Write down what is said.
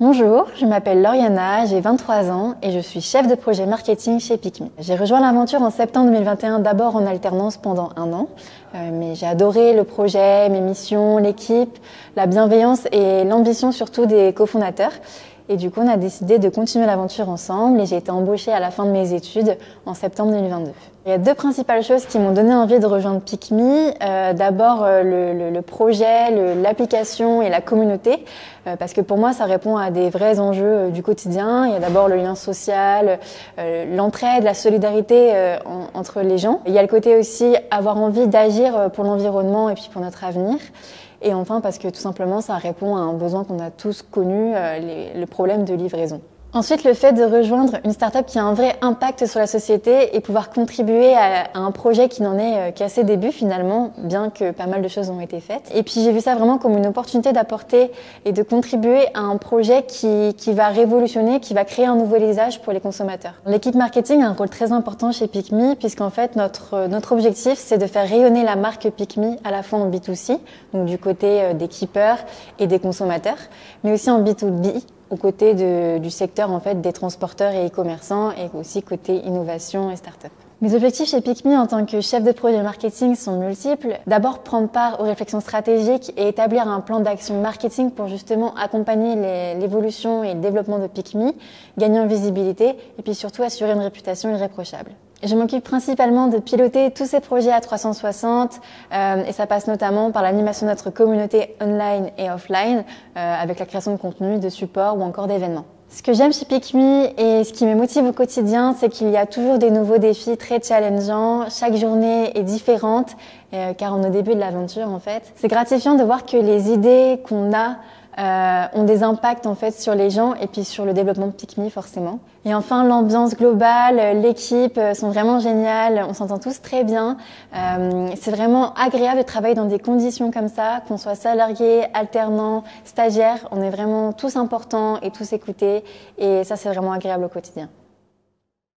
Bonjour, je m'appelle Lauriana, j'ai 23 ans et je suis chef de projet marketing chez Picme. J'ai rejoint l'aventure en septembre 2021 d'abord en alternance pendant un an, euh, mais j'ai adoré le projet, mes missions, l'équipe, la bienveillance et l'ambition surtout des cofondateurs. Et du coup, on a décidé de continuer l'aventure ensemble et j'ai été embauchée à la fin de mes études en septembre 2022. Il y a deux principales choses qui m'ont donné envie de rejoindre PicMe. Euh, D'abord, euh, le, le, projet, l'application et la communauté, euh, parce que pour moi, ça répond à des vrais enjeux euh, du quotidien. Il y a d'abord le lien social, l'entraide, la solidarité en, entre les gens. Il y a le côté aussi avoir envie d'agir pour l'environnement et puis pour notre avenir. Et enfin, parce que tout simplement, ça répond à un besoin qu'on a tous connu, le problème de livraison. Ensuite, le fait de rejoindre une startup qui a un vrai impact sur la société et pouvoir contribuer à, un projet qui n'en est euh, qu'à ses débuts finalement, bien que pas mal de choses ont été faites. Et puis j'ai vu ça vraiment comme une opportunité d'apporter et de contribuer à un projet qui, qui va révolutionner, qui va créer un nouveau visage pour les consommateurs. L'équipe marketing a un rôle très important chez PicMe puisqu'en fait notre, notre objectif c'est de faire rayonner la marque PicMe à la fois en B2C, donc du côté euh, des keepers et des consommateurs, mais aussi en B2B aux côtés du secteur en fait des transporteurs et e-commerçants et aussi côté innovation et start-up. Mes objectifs chez PicMe en tant que chef de projet marketing sont multiples. D'abord, prendre part aux réflexions stratégiques et établir un plan d'action marketing pour justement accompagner l'évolution et le développement de PicMe, gagner en visibilité et puis surtout assurer une réputation irréprochable. Je m'occupe principalement de piloter tous ces projets à 360 euh, et ça passe notamment par l'animation de notre communauté online et offline euh, avec la création de contenu, de support ou encore d'événements. Ce que j'aime chez PicMe et ce qui me motive au quotidien, c'est qu'il y a toujours des nouveaux défis très challengeants. Chaque journée est différente, euh, car on est au début de l'aventure en fait. C'est gratifiant de voir que les idées qu'on a euh, ont des impacts en fait sur les gens et puis sur le développement de PicMe forcément. Et enfin l'ambiance globale, l'équipe euh, sont vraiment géniales, on s'entend tous très bien. Euh, c'est vraiment agréable de travailler dans des conditions comme ça, qu'on soit salarié, alternant, stagiaire, on est vraiment tous importants et tous écoutés et ça c'est vraiment agréable au quotidien.